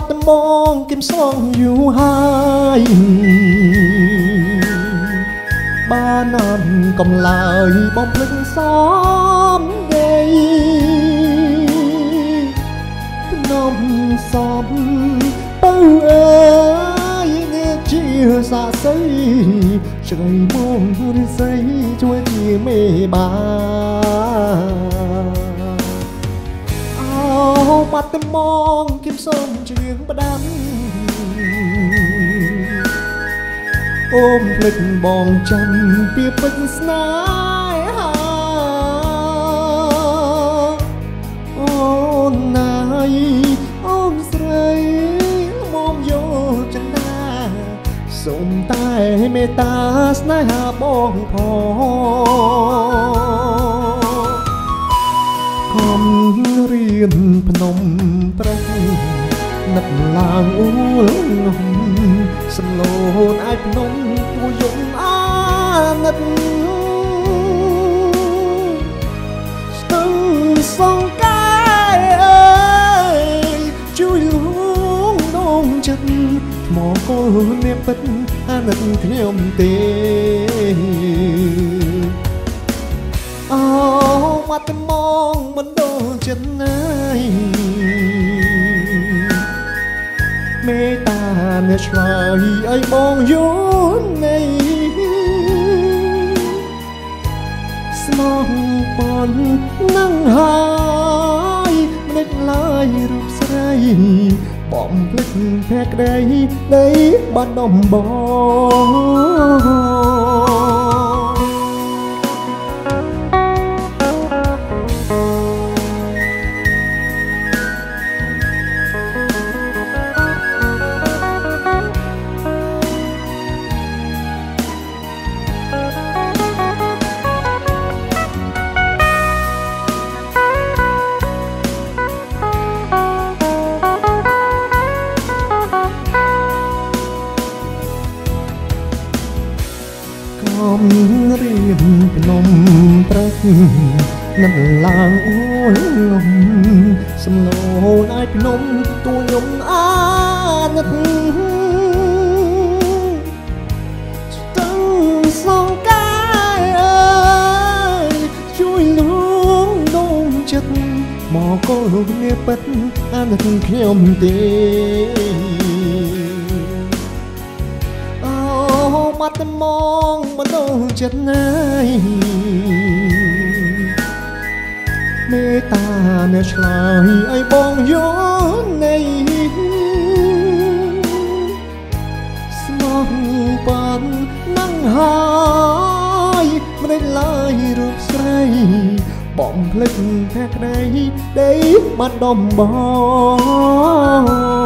ត់ត្មងគឹមសងយូរហើយបានអត់កំឡើយបំភ្លឹងសំដីនំសំទៅអើយនេះជាសាស័យជ្រៃមករិស័យជួយជាមេបាអោ បាត់ត្មងគឹមសំជ្រៀងផ្ដាំអូមភ្លេចបងចាំពីពេញស្នេហាអូនណាយអូនស្រីមកយកចិនណាសូមតែមេត្តាស្នេហាបងផង នភ្នំប្រេះនឹកឡើងអួលងំសំឡូនអាចភ្នំគួយំអាណិតស្ទឹងសងកាយអើយជួយលួងដងចិត្តថ្មកូននេះពិតអាណិតខ្ញុំទេ មេត្តាអ្នកឆ្លើយឲ្យបងយល់នៃស្មោះប៉ុននឹងហើយមិនដេចឡើយរូបស្រីបំភ្លេចភក្តីនៃបាត់ដំបង ប្រេះនឹកឡើងអួលងំសំឡូនអាចភ្នំទួញុំអាណិតស្ទឹងសងកាយអើយជួយលួងដងចិត្តមកកូននេះពិតអាណិតខ្ញុំទេអូបាត់ត្មងមិនដូចចិត្តណាយ មេត្តាអ្នកឆ្លើយឲ្យបងយល់នៃស្មោះបាននឹងហើយមិនដេចឡើយរូបស្រីបំភ្លេចភក្តីដីបាត់ដំបង